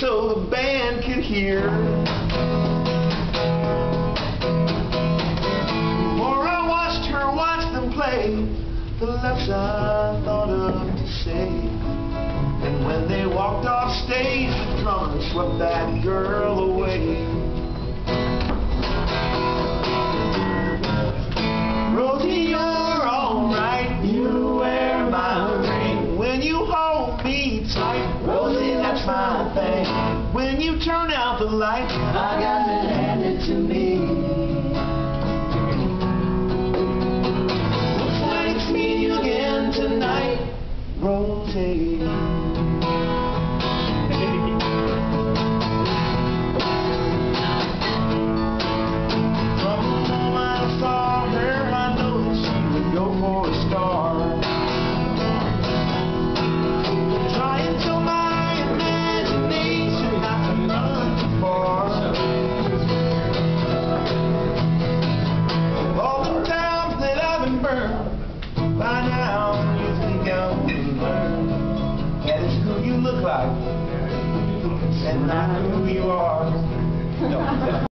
so the band can hear. Before I watched her watch them play, the loves I thought of to say. And when they walked off stage, the drummer swept that girl away. Rosie, you're alright, you wear my ring. When you hold me thing. When you turn out the lights, I got it handed to me. Like it's me again tonight, Rosie. Burned, by now you think I'm is who you look like, and not who you are.